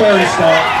30 Berry.